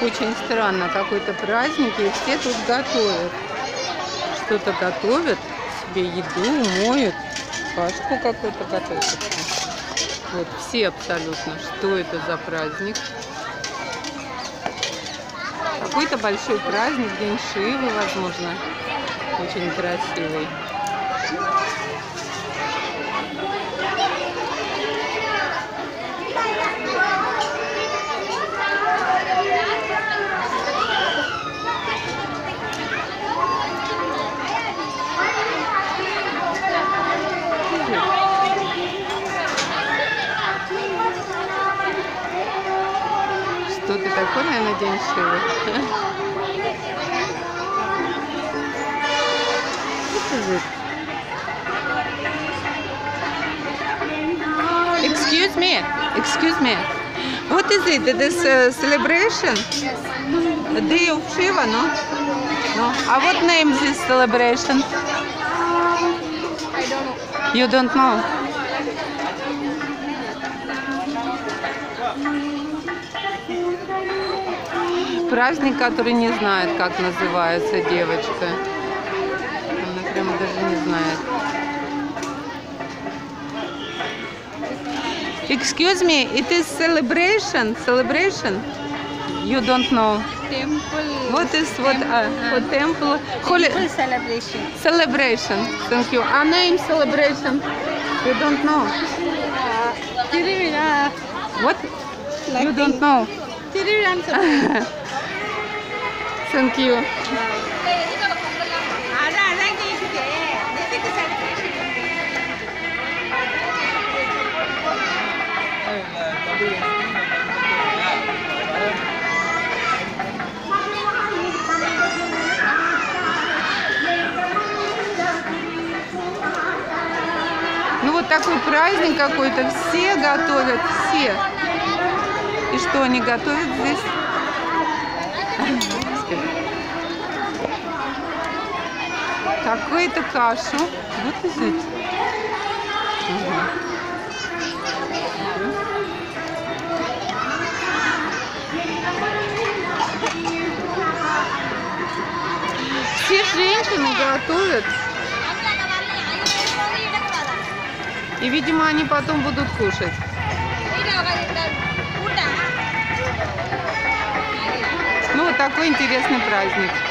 Очень странно, какой-то праздник, и все тут готовят. Что-то готовят, себе еду, моют, кашку какую-то готовят. Вот, все абсолютно. Что это за праздник? Какой-то большой праздник, День Шивы, возможно. Очень красивый. Что-то такое, наверное, День Шивы. What is it? Excuse me, excuse me. What is it? It is a celebration? A day of Shiva, no? No. Uh, what name is this celebration? I don't know. You don't know? Праздник, который не знает, как называется девочка. Она прямо даже не знает. Excuse me, it is celebration, celebration. You don't know. Temple. What is what? Uh, what temple? Holy Temple celebration. celebration. Thank you. A name celebration. You don't know. Uh, What? Like you don't know. Tirir and Thank you. Thank you. Ну вот такой праздник какой-то, все готовят, все. И что они готовят здесь? Какую-то кашу. Вот it? Ага. Все женщины готовят. И, видимо, они потом будут кушать. Ну, вот такой интересный праздник.